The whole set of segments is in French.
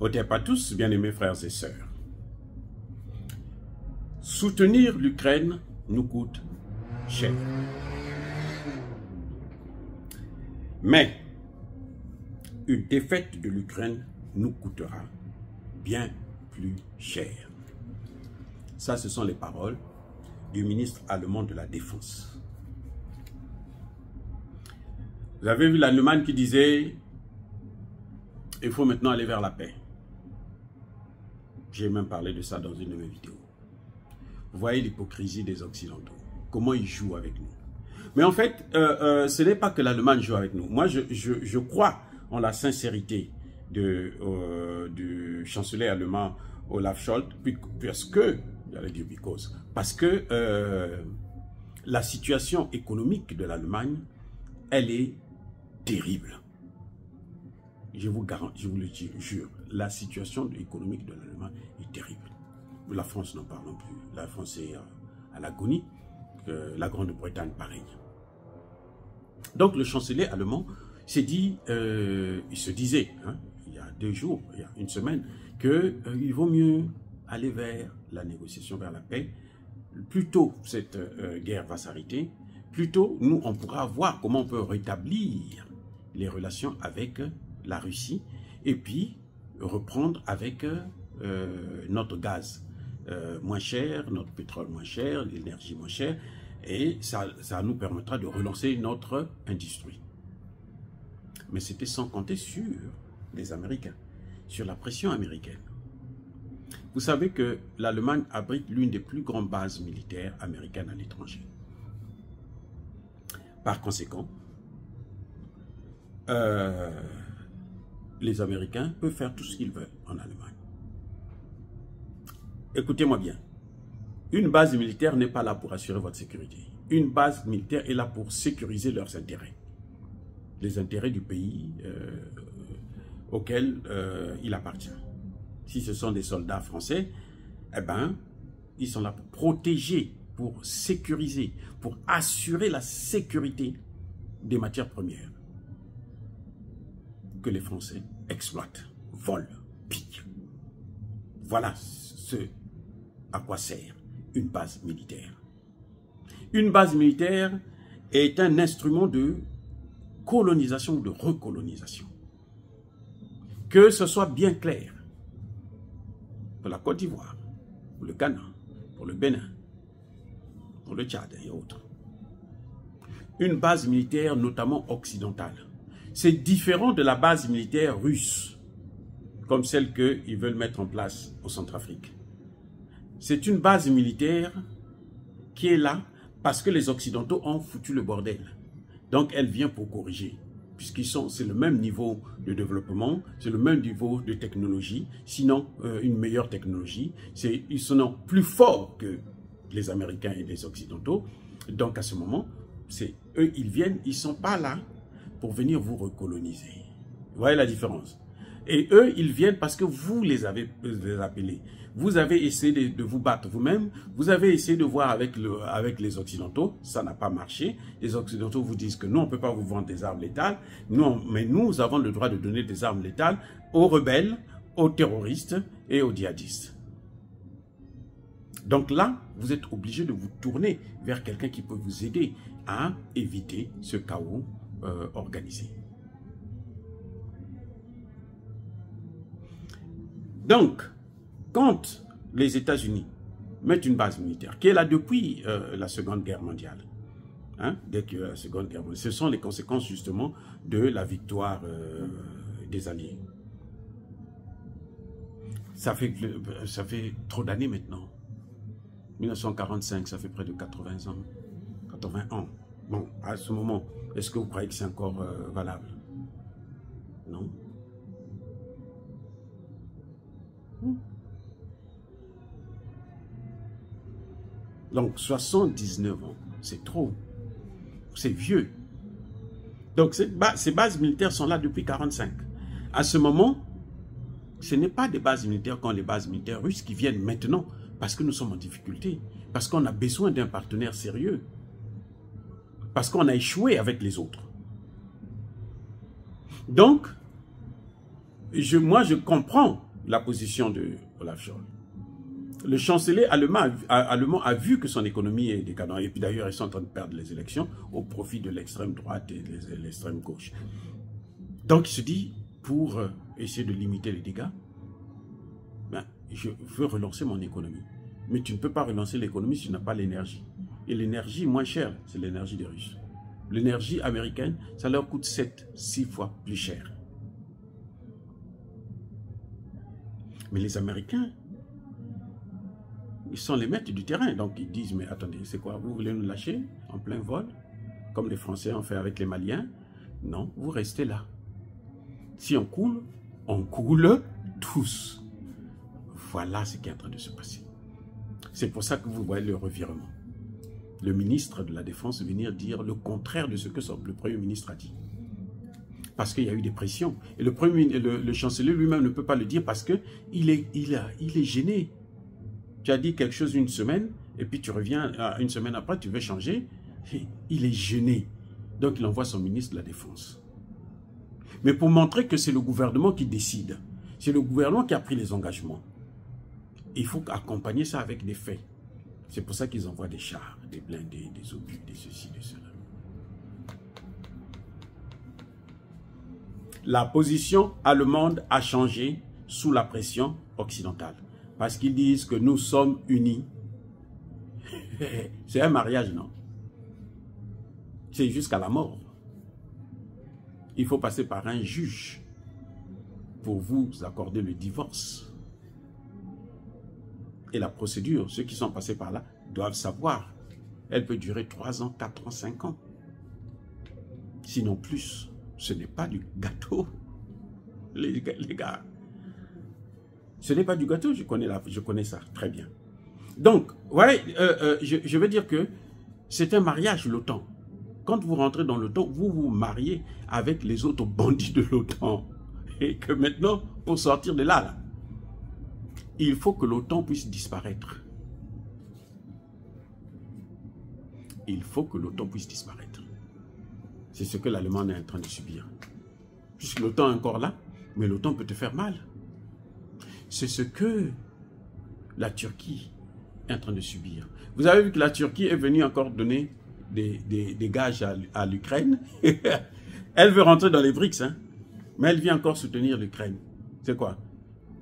Otep à tous, bien-aimés frères et sœurs. Soutenir l'Ukraine nous coûte cher. Mais une défaite de l'Ukraine nous coûtera bien plus cher. Ça, ce sont les paroles du ministre allemand de la Défense. Vous avez vu l'Allemagne qui disait il faut maintenant aller vers la paix. J'ai même parlé de ça dans une de mes vidéos. Vous voyez l'hypocrisie des Occidentaux. Comment ils jouent avec nous. Mais en fait, euh, euh, ce n'est pas que l'Allemagne joue avec nous. Moi, je, crois en la sincérité euh, du chancelier allemand Olaf Scholz, parce que, j'allais dire because, parce que la situation économique de l'Allemagne, elle est terrible. Je vous garantis, je vous le jure, la situation économique de l'Allemagne est terrible. La France n'en parle plus. La France est à l'agonie. La Grande-Bretagne, pareil. Donc le chancelier allemand s'est dit, euh, il se disait, hein, il y a deux jours, il y a une semaine, qu'il euh, vaut mieux aller vers la négociation, vers la paix. Plus tôt cette euh, guerre va s'arrêter, plus tôt nous on pourra voir comment on peut rétablir les relations avec la Russie et puis reprendre avec notre gaz moins cher, notre pétrole moins cher, l'énergie moins chère et ça, ça nous permettra de relancer notre industrie. Mais c'était sans compter sur les Américains, sur la pression américaine. Vous savez que l'Allemagne abrite l'une des plus grandes bases militaires américaines à l'étranger. Par conséquent, euh, les Américains peuvent faire tout ce qu'ils veulent en Allemagne. Écoutez-moi bien. Une base militaire n'est pas là pour assurer votre sécurité. Une base militaire est là pour sécuriser leurs intérêts. Les intérêts du pays euh, auquel euh, il appartient. Si ce sont des soldats français, eh ben, ils sont là pour protéger, pour sécuriser, pour assurer la sécurité des matières premières que les Français exploitent, volent, pillent. Voilà ce à quoi sert une base militaire. Une base militaire est un instrument de colonisation de recolonisation. Que ce soit bien clair pour la Côte d'Ivoire, pour le Ghana, pour le Bénin, pour le Tchad et autres. Une base militaire notamment occidentale. C'est différent de la base militaire russe, comme celle qu'ils veulent mettre en place au Centrafrique. C'est une base militaire qui est là parce que les Occidentaux ont foutu le bordel. Donc elle vient pour corriger, puisqu'ils sont, c'est le même niveau de développement, c'est le même niveau de technologie, sinon euh, une meilleure technologie. Ils sont plus forts que les Américains et les Occidentaux. Donc à ce moment, c'est eux, ils viennent, ils sont pas là pour venir vous recoloniser. Vous voyez la différence Et eux, ils viennent parce que vous les avez les appelés. Vous avez essayé de, vous battre vous-même. Vous avez essayé de voir avec, le, avec les Occidentaux. Ça n'a pas marché. Les Occidentaux vous disent que non, on ne peut pas vous vendre des armes létales. Mais nous avons le droit de donner des armes létales aux rebelles, aux terroristes et aux djihadistes. Donc là, vous êtes obligé de vous tourner vers quelqu'un qui peut vous aider à éviter ce chaos euh. Donc, quand les États-Unis mettent une base militaire, qui est là depuis euh, la Seconde Guerre mondiale, hein, dès que la Seconde Guerre mondiale, ce sont les conséquences justement de la victoire euh, des Alliés. Ça fait, ça fait trop d'années maintenant. 1945, ça fait près de 80 ans. 80 ans. Bon, à ce moment, est-ce que vous croyez que c'est encore euh, valable? Non? Hmm. Donc 79 ans, c'est trop. C'est vieux. Donc ces, bases militaires sont là depuis 45. À ce moment, ce n'est pas des bases militaires comme les bases militaires russes qui viennent maintenant parce que nous sommes en difficulté, parce qu'on a besoin d'un partenaire sérieux, parce qu'on a échoué avec les autres. Donc, moi je comprends la position de Olaf Scholz. Le chancelier allemand a, allemand a vu que son économie est décadente. Et puis d'ailleurs, ils sont en train de perdre les élections au profit de l'extrême droite et de l'extrême gauche. Donc il se dit, pour euh, essayer de limiter les dégâts, ben, je veux relancer mon économie. Mais tu ne peux pas relancer l'économie si tu n'as pas l'énergie. Et l'énergie moins chère, c'est l'énergie des Russes. L'énergie américaine, ça leur coûte 7, 6 fois plus cher. Mais les Américains, ils sont les maîtres du terrain. Donc ils disent, mais attendez, c'est quoi? Vous voulez nous lâcher en plein vol Comme les Français ont fait avec les Maliens? Non, vous restez là. Si on coule, on coule tous. Voilà ce qui est en train de se passer. C'est pour ça que vous voyez le revirement. Le ministre de la Défense venir dire le contraire de ce que le Premier ministre a dit. Parce qu'il y a eu des pressions. Et le, premier, le, chancelier lui-même ne peut pas le dire parce qu'il est, il il est gêné. Tu as dit quelque chose une semaine, et puis tu reviens une semaine après, tu veux changer. Il est gêné. Donc il envoie son ministre de la Défense. Mais pour montrer que c'est le gouvernement qui décide, c'est le gouvernement qui a pris les engagements, il faut accompagner ça avec des faits. C'est pour ça qu'ils envoient des chars, des blindés, des obus, des ceci, de cela. La position allemande a changé sous la pression occidentale. Parce qu'ils disent que nous sommes unis. C'est un mariage, non? C'est jusqu'à la mort. Il faut passer par un juge pour vous accorder le divorce. Et la procédure, ceux qui sont passés par là doivent savoir. Elle peut durer 3 ans, 4 ans, 5 ans. Sinon plus. Ce n'est pas du gâteau, les, gars. Ce n'est pas du gâteau, je connais, la, je connais ça très bien. Donc, euh, euh, je, je, veux dire que c'est un mariage, l'OTAN. Quand vous rentrez dans l'OTAN, vous vous mariez avec les autres bandits de l'OTAN. Et que maintenant, pour sortir de là, là il faut que l'OTAN puisse disparaître. Il faut que l'OTAN puisse disparaître. C'est ce que l'Allemagne est en train de subir. Puisque l'OTAN est encore là, mais l'OTAN peut te faire mal. C'est ce que la Turquie est en train de subir. Vous avez vu que la Turquie est venue encore donner des, gages à, l'Ukraine. elle veut rentrer dans les BRICS, hein, mais elle vient encore soutenir l'Ukraine. C'est quoi?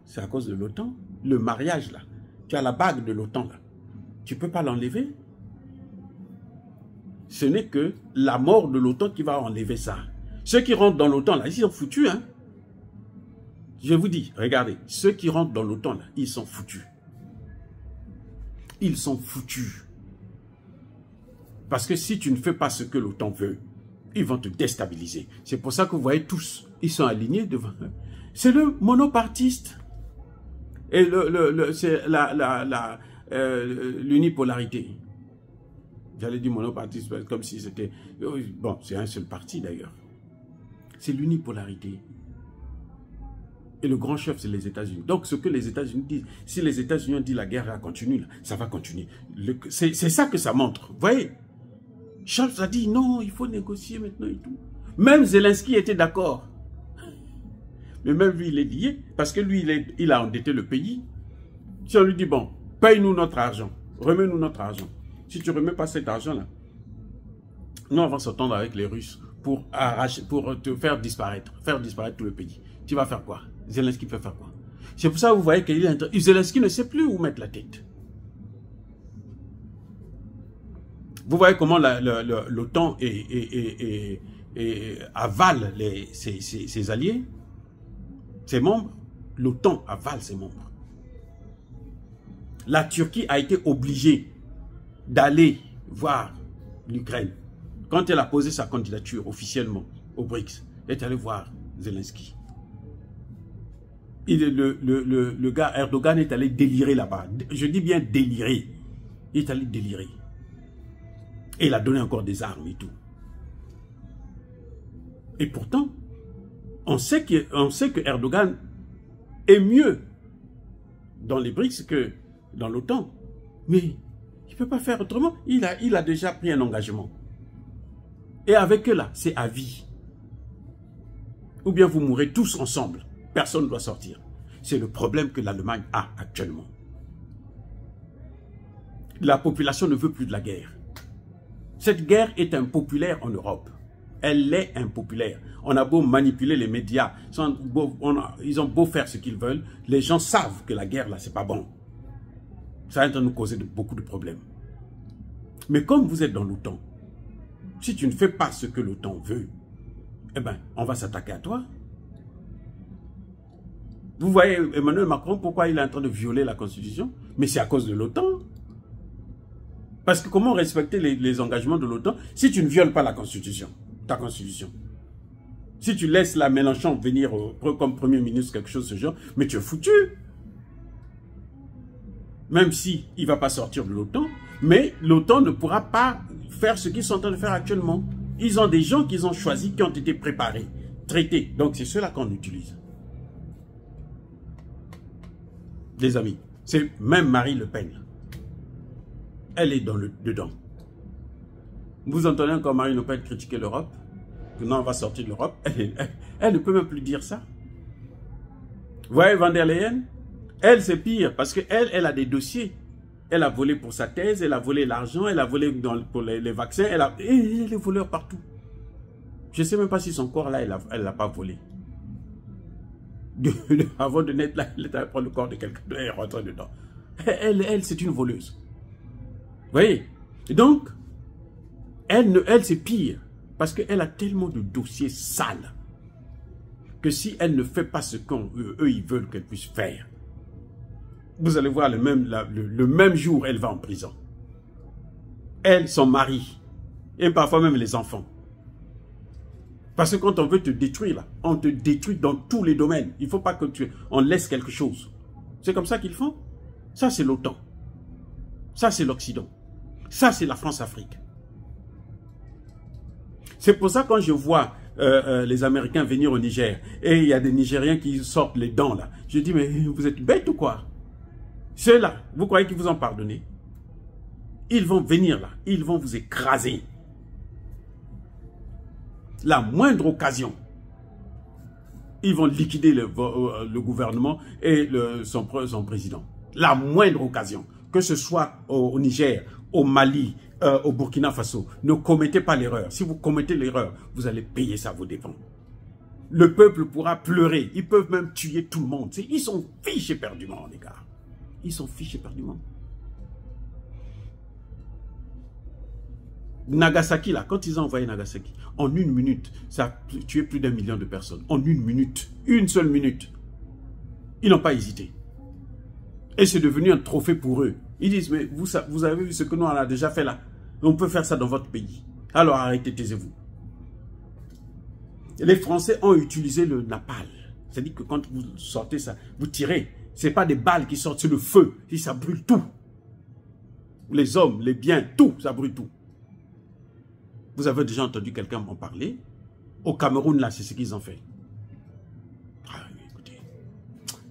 C'est à cause de l'OTAN. Le mariage, là. Tu as la bague de l'OTAN, là. Tu ne peux pas l'enlever. Ce n'est que la mort de l'OTAN qui va enlever ça. Ceux qui rentrent dans l'OTAN, là, ils sont foutus, hein. Je vous dis, regardez, ceux qui rentrent dans l'OTAN, là, ils sont foutus. Ils sont foutus. Parce que si tu ne fais pas ce que l'OTAN veut, ils vont te déstabiliser. C'est pour ça que vous voyez tous, ils sont alignés devant eux. C'est le monopartiste. Et le, le, c'est la, la, euh, l'unipolarité. J'allais dire monopartiste comme si c'était... Bon, c'est un seul parti d'ailleurs. C'est l'unipolarité. Et le grand chef, c'est les États-Unis. Donc, ce que les États-Unis disent, si les États-Unis ont dit la guerre va continuer, ça va continuer. C'est ça que ça montre. Vous voyez? Charles a dit non, il faut négocier maintenant et tout. Même Zelensky était d'accord. Mais même lui, il est lié, parce que lui, il, a endetté le pays. Si on lui dit, bon, paye-nous notre argent, remets-nous notre argent. Si tu ne remets pas cet argent-là, nous, on va s'entendre avec les Russes pour, arracher, pour te faire disparaître, faire disparaître tout le pays. Tu vas faire quoi? Zelensky peut faire quoi? C'est pour ça que vous voyez que Zelensky ne sait plus où mettre la tête. Vous voyez comment l'OTAN avale ses, alliés, ses membres. L'OTAN avale ses membres. La Turquie a été obligée d'aller voir l'Ukraine. Quand elle a posé sa candidature officiellement au BRICS, elle est allée voir Zelensky le, le, gars Erdogan est allé délirer là-bas. Je dis bien délirer. Il est allé délirer. Et il a donné encore des armes et tout. Et pourtant, on sait que, Erdogan est mieux dans les BRICS que dans l'OTAN. Mais il ne peut pas faire autrement. Il a, il a déjà pris un engagement. Et avec eux là, c'est à vie. Ou bien vous mourrez tous ensemble. Personne ne doit sortir. C'est le problème que l'Allemagne a actuellement. La population ne veut plus de la guerre. Cette guerre est impopulaire en Europe. Elle est impopulaire. On a beau manipuler les médias, ils ont beau faire ce qu'ils veulent, les gens savent que la guerre, là, c'est pas bon. Ça va nous causer beaucoup de problèmes. Mais comme vous êtes dans l'OTAN, si tu ne fais pas ce que l'OTAN veut, eh ben, on va s'attaquer à toi. Vous voyez Emmanuel Macron, pourquoi il est en train de violer la Constitution? Mais c'est à cause de l'OTAN. Parce que comment respecter les, engagements de l'OTAN si tu ne violes pas la Constitution, ta Constitution Si tu laisses la Mélenchon venir comme Premier ministre, quelque chose de ce genre, mais tu es foutu. Même si ne va pas sortir de l'OTAN, mais l'OTAN ne pourra pas faire ce qu'ils sont en train de faire actuellement. Ils ont des gens qu'ils ont choisis, qui ont été préparés, traités. Donc c'est cela qu'on utilise. Les amis, c'est même Marie Le Pen elle est dans le, dedans. Vous entendez encore Marine Le Pen critiquer l'Europe? Non, on va sortir de l'Europe. Elle, ne peut même plus dire ça. Vous voyez Van der Leyen? Elle, c'est pire parce qu'elle, elle a des dossiers. Elle a volé pour sa thèse, elle a volé l'argent, elle a volé pour les, vaccins, elle a et, les voleurs partout. Je ne sais même pas si son corps là, elle ne l'a pas volé. avant de naître là, elle est prendre le corps de quelqu'un et rentrer dedans. Elle, elle c'est une voleuse. Vous voyez donc, elle, elle c'est pire. Parce qu'elle a tellement de dossiers sales. Que si elle ne fait pas ce qu'eux, ils veulent qu'elle puisse faire. Vous allez voir le même, jour, elle va en prison. Elle, son mari. Et parfois même les enfants. Parce que quand on veut te détruire, là, on te détruit dans tous les domaines. Il ne faut pas que. On laisse quelque chose. C'est comme ça qu'ils font. Ça, c'est l'OTAN. Ça, c'est l'Occident. Ça, c'est la France-Afrique. C'est pour ça quand je vois euh, euh, les Américains venir au Niger et il y a des Nigériens qui sortent les dents là, je dis mais vous êtes bêtes ou quoi? Ceux-là, vous croyez qu'ils vous ont pardonné? Ils vont venir là, ils vont vous écraser. La moindre occasion, ils vont liquider le, euh, gouvernement et son, son président. La moindre occasion, que ce soit au Niger, au Mali, euh, au Burkina Faso. Ne commettez pas l'erreur. Si vous commettez l'erreur, vous allez payer ça à vos dépens. Le peuple pourra pleurer. Ils peuvent même tuer tout le monde. Ils sont fichés éperdument, les gars. Ils sont fichés éperdument. Nagasaki, là, quand ils ont envoyé Nagasaki, en une minute, ça a tué plus d'un million de personnes. En une minute. Une seule minute. Ils n'ont pas hésité. Et c'est devenu un trophée pour eux. Ils disent, mais vous, vous avez vu ce que nous on a déjà fait là? On peut faire ça dans votre pays. Alors arrêtez, taisez-vous. Les Français ont utilisé le napal. C'est-à-dire que quand vous sortez ça, vous tirez. Ce n'est pas des balles qui sortent, c'est le feu. Ça brûle tout. Les hommes, les biens, tout, ça brûle tout. Vous avez déjà entendu quelqu'un m'en parler? Au Cameroun, là, c'est ce qu'ils ont fait. Ah, écoutez.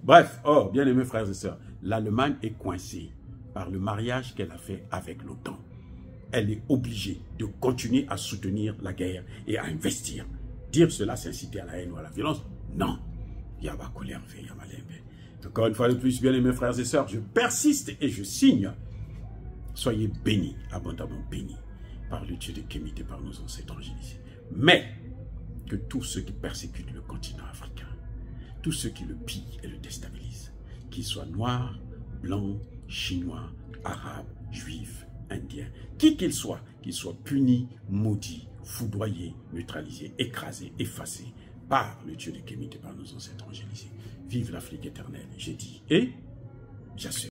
Bref, oh, bien aimés frères et sœurs, l'Allemagne est coincée par le mariage qu'elle a fait avec l'OTAN. Elle est obligée de continuer à soutenir la guerre et à investir. Dire cela, c'est inciter à la haine ou à la violence Non. Encore une fois de plus, bien aimés frères et sœurs, je persiste et je signe. Soyez bénis, abondamment bénis, par le Dieu de Kémite et par nos ancêtres angélisés. Mais que tous ceux qui persécutent le continent africain, tous ceux qui le pillent et le déstabilisent, qu'ils soient noirs, blancs, chinois, arabes, juifs, indiens, qui qu'ils soient, qu'ils soient punis, maudits, foudroyés, neutralisés, écrasés, effacés par le Dieu de Kémite et par nos ancêtres angélisés. Vive l'Afrique éternelle, j'ai dit, et j'assure.